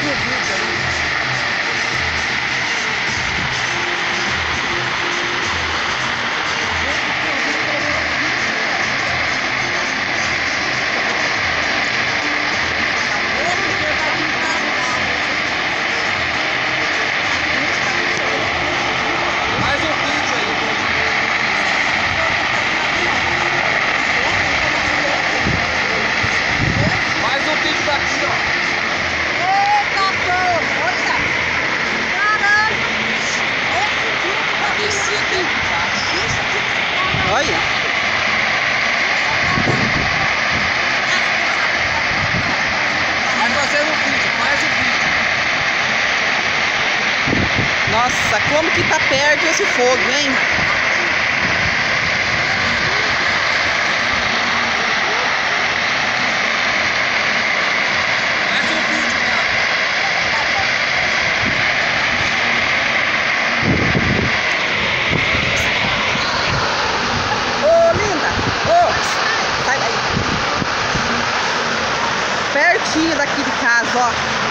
Faz um Olha. Vai fazendo um vídeo, faz o vídeo. Nossa, como que tá perto esse fogo, hein? Pertinho daqui de casa, ó.